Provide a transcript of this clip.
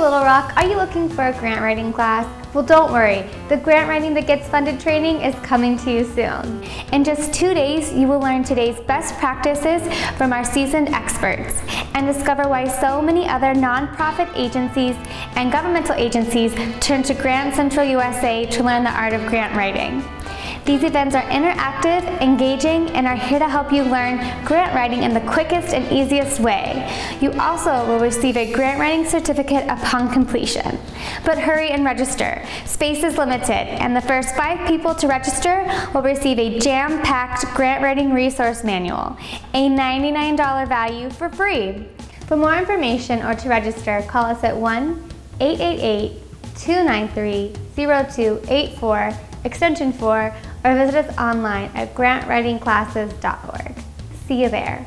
Little Rock, are you looking for a grant writing class? Well, don't worry. The Grant Writing That Gets Funded training is coming to you soon. In just two days, you will learn today's best practices from our seasoned experts and discover why so many other nonprofit agencies and governmental agencies turn to Grant Central USA to learn the art of grant writing. These events are interactive, engaging, and are here to help you learn grant writing in the quickest and easiest way. You also will receive a grant writing certificate upon completion. But hurry and register. Space is limited, and the first five people to register will receive a jam-packed grant writing resource manual, a $99 value for free. For more information or to register, call us at 1-888-293-0284, extension 4, or visit us online at grantwritingclasses.org. See you there.